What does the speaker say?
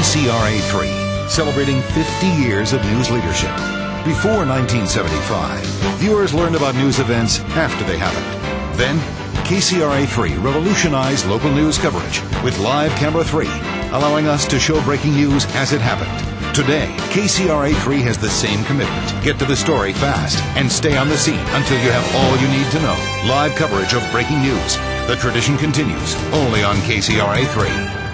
KCRA 3, celebrating 50 years of news leadership. Before 1975, viewers learned about news events after they happened. Then, KCRA 3 revolutionized local news coverage with Live Camera 3, allowing us to show breaking news as it happened. Today, KCRA 3 has the same commitment. Get to the story fast and stay on the scene until you have all you need to know. Live coverage of breaking news. The tradition continues only on KCRA 3.